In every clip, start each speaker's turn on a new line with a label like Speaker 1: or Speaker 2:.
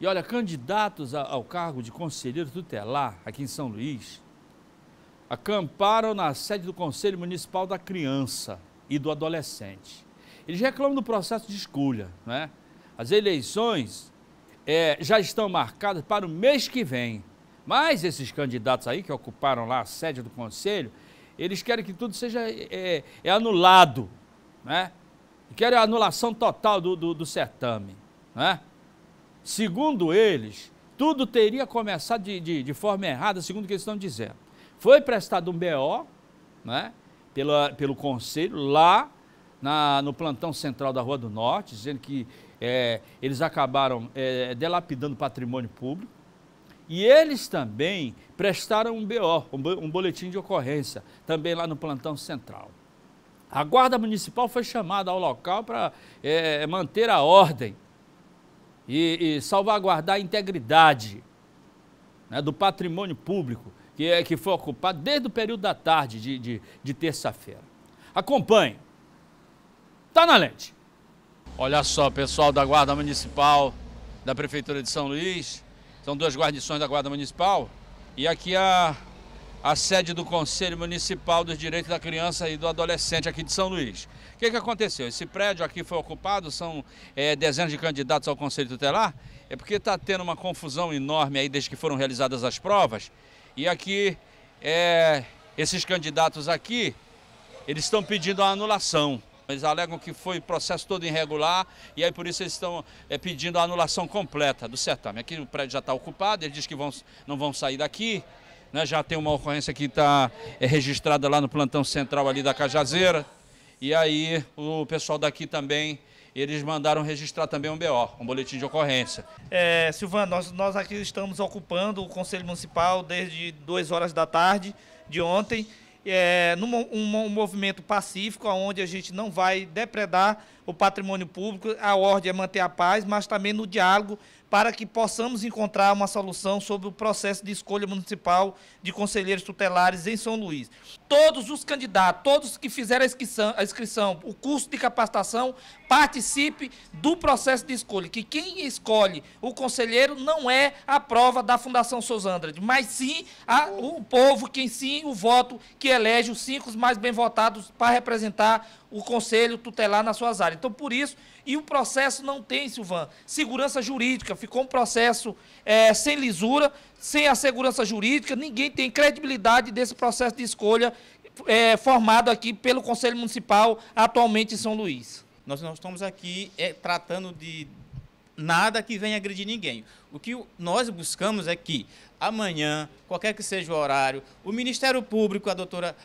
Speaker 1: E olha, candidatos ao cargo de conselheiro tutelar aqui em São Luís acamparam na sede do Conselho Municipal da Criança e do Adolescente. Eles reclamam do processo de escolha, né? As eleições é, já estão marcadas para o mês que vem. Mas esses candidatos aí que ocuparam lá a sede do Conselho, eles querem que tudo seja é, é anulado, né? Querem a anulação total do, do, do certame, né? Segundo eles, tudo teria começado de, de, de forma errada, segundo o que eles estão dizendo. Foi prestado um BO, né? Pela, pelo Conselho, lá na, no plantão central da Rua do Norte, dizendo que é, eles acabaram é, delapidando patrimônio público. E eles também prestaram um BO, um boletim de ocorrência, também lá no plantão central. A Guarda Municipal foi chamada ao local para é, manter a ordem e, e salvaguardar a integridade né, do patrimônio público que, é, que foi ocupado desde o período da tarde de, de, de terça-feira. Acompanhe. Está na lente. Olha só, pessoal da Guarda Municipal da Prefeitura de São Luís. São duas guarnições da Guarda Municipal. E aqui a, a sede do Conselho Municipal dos Direitos da Criança e do Adolescente aqui de São Luís. O que, que aconteceu? Esse prédio aqui foi ocupado, são é, dezenas de candidatos ao Conselho Tutelar. É porque está tendo uma confusão enorme aí desde que foram realizadas as provas. E aqui, é, esses candidatos aqui, eles estão pedindo a anulação. Eles alegam que foi processo todo irregular e aí por isso eles estão é, pedindo a anulação completa do certame. Aqui o prédio já está ocupado, eles dizem que vão, não vão sair daqui. Né? Já tem uma ocorrência que está é, registrada lá no plantão central ali da Cajazeira. E aí o pessoal daqui também eles mandaram registrar também um BO, um boletim de ocorrência.
Speaker 2: É, Silvano, nós, nós aqui estamos ocupando o Conselho Municipal desde 2 horas da tarde de ontem é, num um, um movimento pacífico, onde a gente não vai depredar o patrimônio público, a ordem é manter a paz, mas também no diálogo para que possamos encontrar uma solução sobre o processo de escolha municipal de conselheiros tutelares em São Luís. Todos os candidatos, todos que fizeram a inscrição, a inscrição, o curso de capacitação, participe do processo de escolha, que quem escolhe o conselheiro não é a prova da Fundação Sousandrade, mas sim a, o povo, quem sim o voto que elege os cinco mais bem votados para representar o conselho tutelar nas suas áreas. Então, por isso, e o processo não tem, Silvan, segurança jurídica, ficou um processo é, sem lisura, sem a segurança jurídica, ninguém tem credibilidade desse processo de escolha é, formado aqui pelo Conselho Municipal, atualmente em São Luís.
Speaker 3: Nós não estamos aqui é, tratando de nada que venha agredir ninguém. O que nós buscamos é que amanhã, qualquer que seja o horário, o Ministério Público, a doutora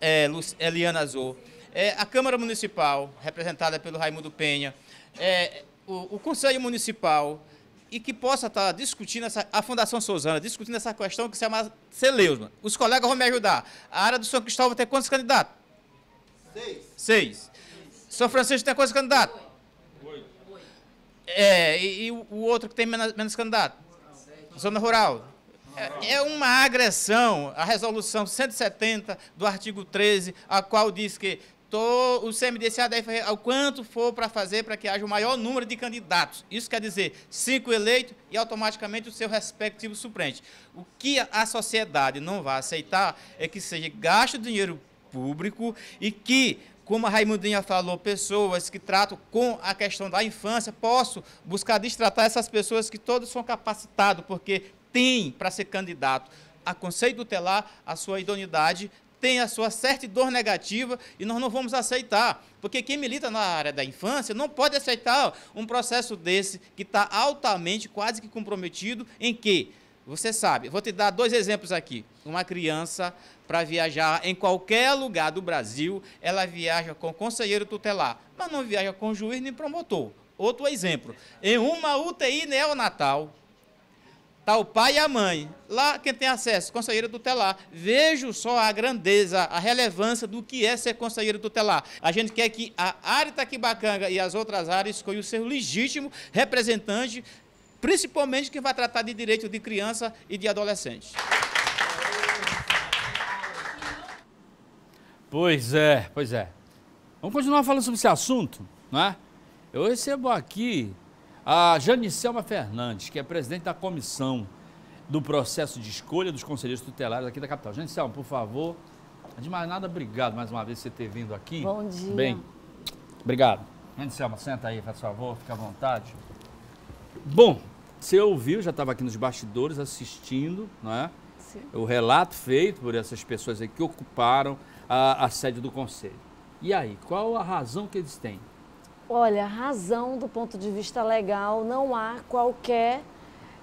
Speaker 3: é, Eliana Azor, é, a Câmara Municipal, representada pelo Raimundo Penha, é, o, o, Conselho Municipal, e que possa estar discutindo, essa, a Fundação Souzana, discutindo essa questão que se chama Celeusma. Os colegas vão me ajudar. A área do São Cristóvão ter quantos candidatos? Seis. Seis. São Francisco tem quantos candidatos? Oito. É, e, e o outro que tem menos, menos candidatos? Zona Rural. É, é uma agressão à resolução 170 do artigo 13, a qual diz que o CMDCA deve fazer o quanto for para fazer para que haja o maior número de candidatos. Isso quer dizer cinco eleitos e automaticamente o seu respectivo suplente. O que a sociedade não vai aceitar é que seja gasto dinheiro público e que como a Raimundinha falou, pessoas que tratam com a questão da infância, posso buscar destratar essas pessoas que todos são capacitados, porque tem para ser candidato a conselho tutelar a sua idoneidade tem a sua certidão negativa e nós não vamos aceitar. Porque quem milita na área da infância não pode aceitar um processo desse que está altamente, quase que comprometido em que, você sabe, vou te dar dois exemplos aqui. Uma criança, para viajar em qualquer lugar do Brasil, ela viaja com conselheiro tutelar, mas não viaja com juiz nem promotor. Outro exemplo, em uma UTI neonatal, Está o pai e a mãe. Lá quem tem acesso, conselheiro tutelar. Vejo só a grandeza, a relevância do que é ser conselheiro tutelar. A gente quer que a área Itaquibacanga e as outras áreas escolham o seu legítimo representante, principalmente que vai tratar de direito de criança e de adolescente.
Speaker 1: Pois é, pois é. Vamos continuar falando sobre esse assunto, não é? Eu recebo aqui A Janicelma Fernandes, que é presidente da comissão do processo de escolha dos conselheiros tutelares aqui da capital. Janicelma, por favor. De mais nada, obrigado mais uma vez por você ter vindo aqui.
Speaker 4: Bom dia.
Speaker 1: Bem, obrigado. Janicelma, senta aí, por favor, fica à vontade. Bom, você ouviu, já estava aqui nos bastidores assistindo, não é?
Speaker 4: Sim.
Speaker 1: O relato feito por essas pessoas aí que ocuparam a, a sede do conselho. E aí, qual a razão que eles têm?
Speaker 4: Olha, razão do ponto de vista legal, não há qualquer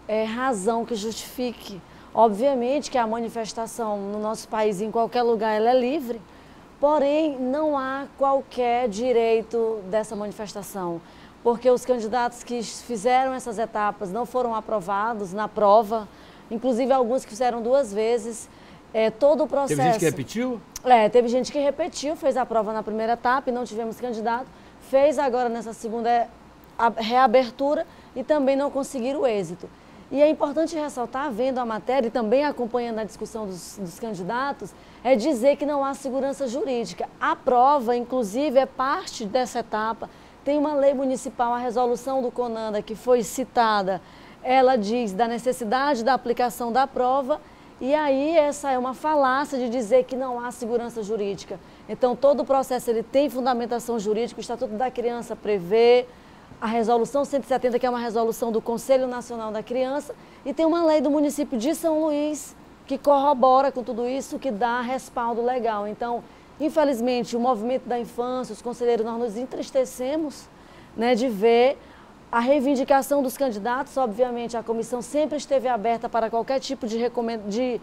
Speaker 4: é, razão que justifique. Obviamente que a manifestação no nosso país, em qualquer lugar, ela é livre, porém não há qualquer direito dessa manifestação, porque os candidatos que fizeram essas etapas não foram aprovados na prova, inclusive alguns que fizeram duas vezes. É, todo o processo.
Speaker 1: Teve gente que repetiu?
Speaker 4: É, teve gente que repetiu, fez a prova na primeira etapa e não tivemos candidato, fez agora nessa segunda reabertura e também não conseguiram êxito. E é importante ressaltar, vendo a matéria e também acompanhando a discussão dos, dos, candidatos, é dizer que não há segurança jurídica. A prova, inclusive, é parte dessa etapa. Tem uma lei municipal, a resolução do CONANDA, que foi citada, ela diz da necessidade da aplicação da prova, e aí essa é uma falácia de dizer que não há segurança jurídica. Então, todo o processo ele tem fundamentação jurídica, o Estatuto da Criança prevê, a resolução 170, que é uma resolução do Conselho Nacional da Criança, e tem uma lei do município de São Luís que corrobora com tudo isso, que dá respaldo legal. Então, infelizmente, o movimento da infância, os conselheiros, nós nos entristecemos né, de ver a reivindicação dos candidatos. Obviamente, a comissão sempre esteve aberta para qualquer tipo de, de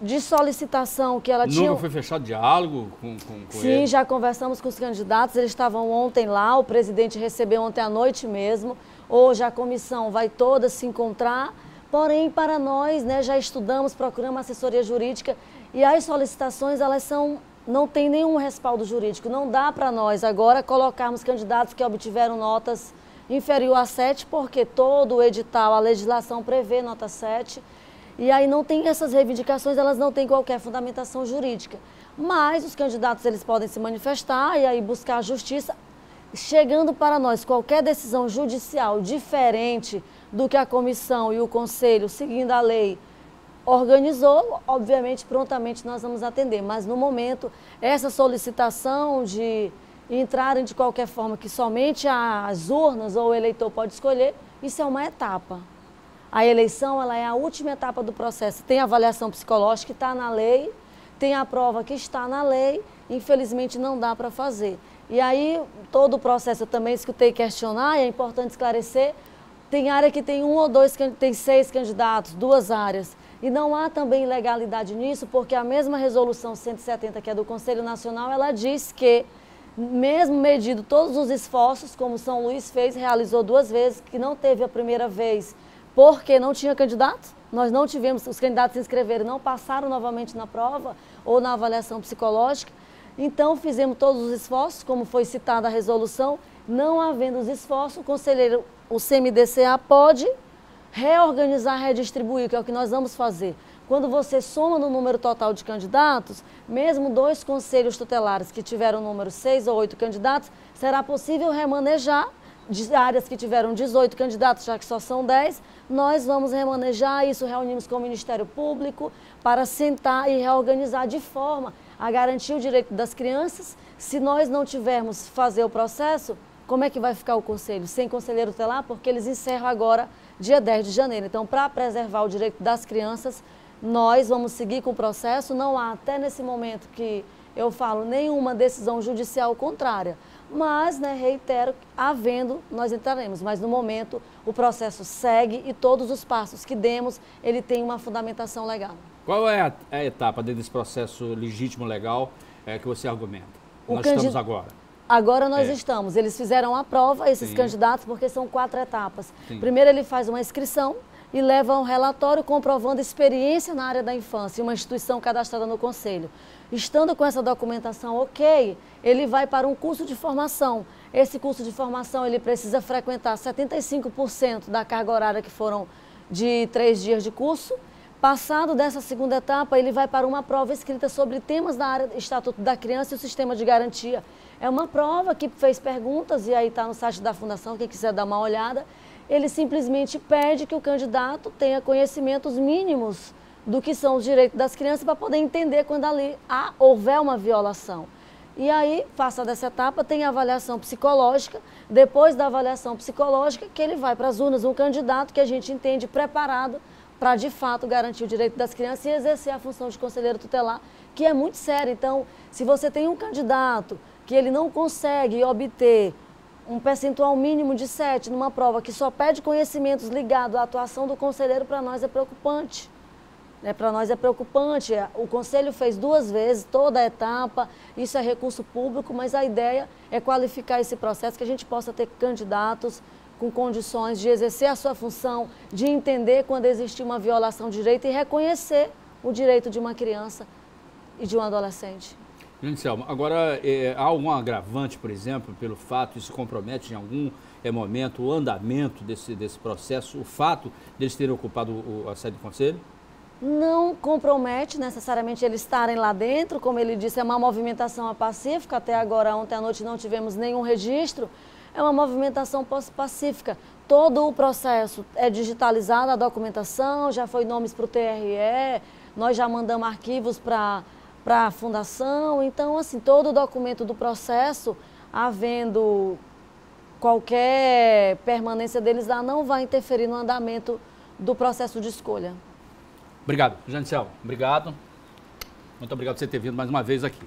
Speaker 4: de solicitação que ela
Speaker 1: Nunca
Speaker 4: tinha.
Speaker 1: Nunca foi fechado diálogo com, com, com
Speaker 4: Sim,
Speaker 1: ele?
Speaker 4: já conversamos com os candidatos, eles estavam ontem lá, o presidente recebeu ontem à noite mesmo. Hoje a comissão vai toda se encontrar. Porém, para nós, né, já estudamos, procuramos assessoria jurídica e as solicitações, elas são não tem nenhum respaldo jurídico. Não dá para nós agora colocarmos candidatos que obtiveram notas inferior a 7, porque todo o edital, a legislação prevê nota 7 e aí não tem essas reivindicações, elas não têm qualquer fundamentação jurídica. Mas os candidatos eles podem se manifestar e aí buscar a justiça. Chegando para nós qualquer decisão judicial diferente do que a comissão e o conselho, seguindo a lei, organizou, obviamente, prontamente nós vamos atender. Mas no momento, essa solicitação de entrarem de qualquer forma que somente as urnas ou o eleitor pode escolher, isso é uma etapa. A eleição ela é a última etapa do processo. Tem avaliação psicológica que está na lei, tem a prova que está na lei, infelizmente não dá para fazer. E aí, todo o processo eu também escutei questionar, e é importante esclarecer, tem área que tem um ou dois, tem seis candidatos, duas áreas. E não há também legalidade nisso, porque a mesma resolução 170, que é do Conselho Nacional, ela diz que, mesmo medido todos os esforços, como São Luís fez, realizou duas vezes, que não teve a primeira vez porque não tinha candidato. Nós não tivemos, os candidatos se inscreveram, não passaram novamente na prova ou na avaliação psicológica. Então, fizemos todos os esforços, como foi citada a resolução, não havendo os esforços, o conselheiro, o CMDCA pode reorganizar, redistribuir, que é o que nós vamos fazer. Quando você soma no número total de candidatos, mesmo dois conselhos tutelares que tiveram número seis ou oito candidatos, será possível remanejar de áreas que tiveram 18 candidatos, já que só são 10, nós vamos remanejar isso, reunimos com o Ministério Público para sentar e reorganizar de forma a garantir o direito das crianças. Se nós não tivermos fazer o processo, como é que vai ficar o conselho? Sem conselheiro tutelar, porque eles encerram agora dia 10 de janeiro. Então, para preservar o direito das crianças, nós vamos seguir com o processo. Não há, até nesse momento que eu falo, nenhuma decisão judicial contrária. Mas, né, reitero, havendo, nós entraremos. Mas, no momento, o processo segue e todos os passos que demos, ele tem uma fundamentação legal.
Speaker 1: Qual é a, a etapa desse processo legítimo legal é, que você argumenta? O nós estamos agora.
Speaker 4: Agora nós é. estamos. Eles fizeram a prova, esses Sim. candidatos, porque são quatro etapas. Sim. Primeiro ele faz uma inscrição e leva um relatório comprovando experiência na área da infância, uma instituição cadastrada no Conselho. Estando com essa documentação ok, ele vai para um curso de formação. Esse curso de formação ele precisa frequentar 75% da carga horária que foram de três dias de curso. Passado dessa segunda etapa, ele vai para uma prova escrita sobre temas da área do Estatuto da Criança e o Sistema de Garantia. É uma prova que fez perguntas, e aí está no site da Fundação, quem quiser dar uma olhada. Ele simplesmente pede que o candidato tenha conhecimentos mínimos do que são os direitos das crianças para poder entender quando ali há, houver uma violação. E aí, passada essa etapa, tem a avaliação psicológica. Depois da avaliação psicológica, que ele vai para as urnas, um candidato que a gente entende preparado para, de fato, garantir o direito das crianças e exercer a função de conselheiro tutelar, que é muito séria. Então, se você tem um candidato que ele não consegue obter um percentual mínimo de 7 numa prova que só pede conhecimentos ligados à atuação do conselheiro, para nós é preocupante. Né, para nós é preocupante. O Conselho fez duas vezes toda a etapa, isso é recurso público, mas a ideia é qualificar esse processo, que a gente possa ter candidatos com condições de exercer a sua função, de entender quando existe uma violação de direito e reconhecer o direito de uma criança e de um adolescente.
Speaker 1: Gente, Selma, agora é, há algum agravante, por exemplo, pelo fato, isso compromete em algum é, momento o andamento desse, desse processo, o fato deles terem ocupado o, a sede do Conselho?
Speaker 4: não compromete necessariamente eles estarem lá dentro, como ele disse, é uma movimentação pacífica, até agora, ontem à noite não tivemos nenhum registro, é uma movimentação pacífica. Todo o processo é digitalizado, a documentação, já foi nomes para o TRE, nós já mandamos arquivos para a fundação, então, assim, todo o documento do processo, havendo qualquer permanência deles lá, não vai interferir no andamento do processo de escolha.
Speaker 1: Obrigado, Janicel. Obrigado. Muito obrigado por você ter vindo mais uma vez aqui.